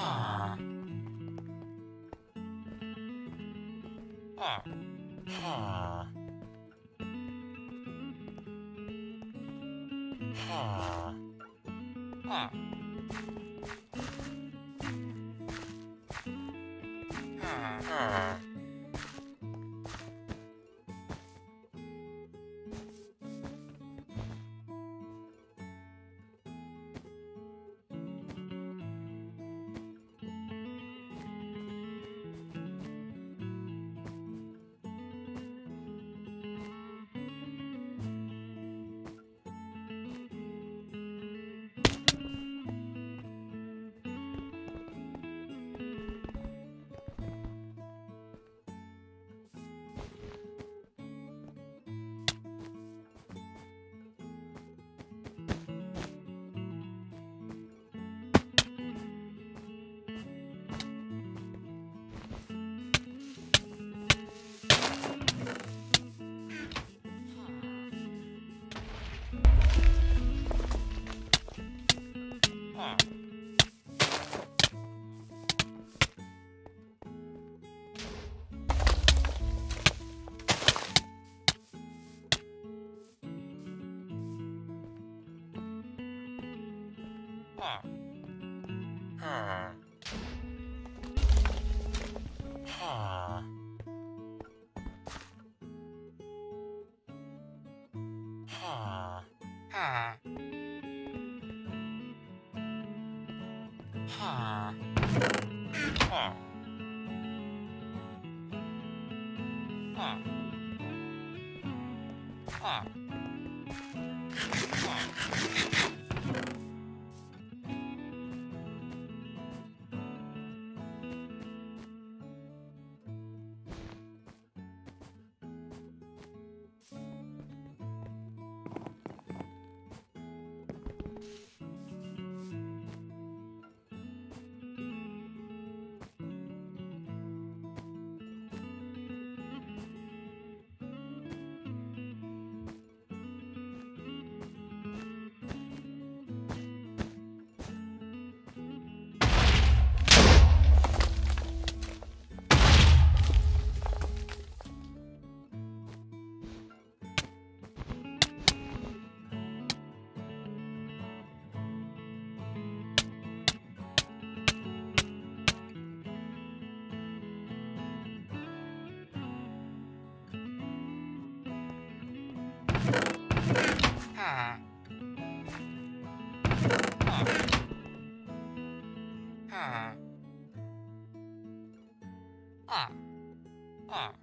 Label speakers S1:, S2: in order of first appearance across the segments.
S1: Ah. Huh. ああ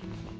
S1: Thank you.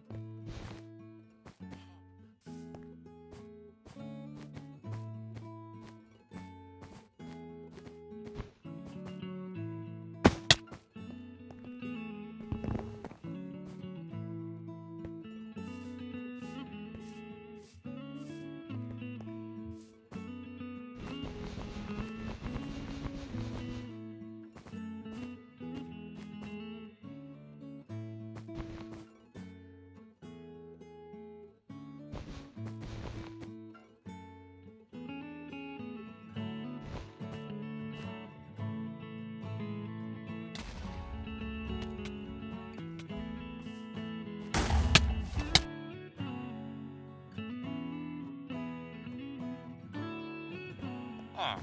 S1: Ah.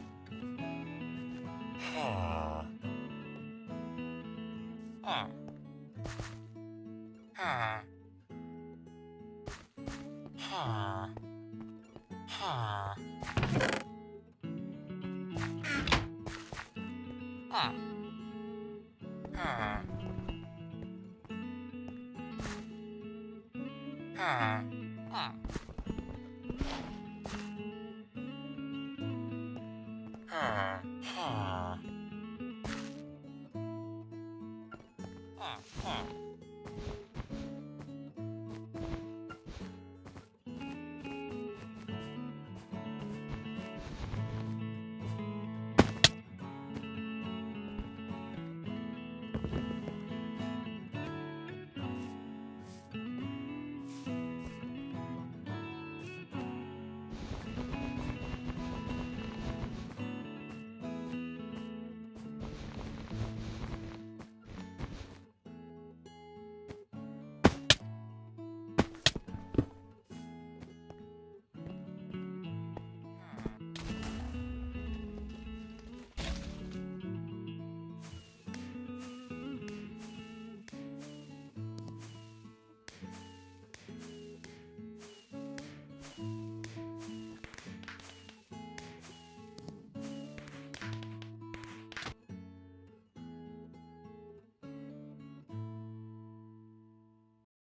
S1: 啊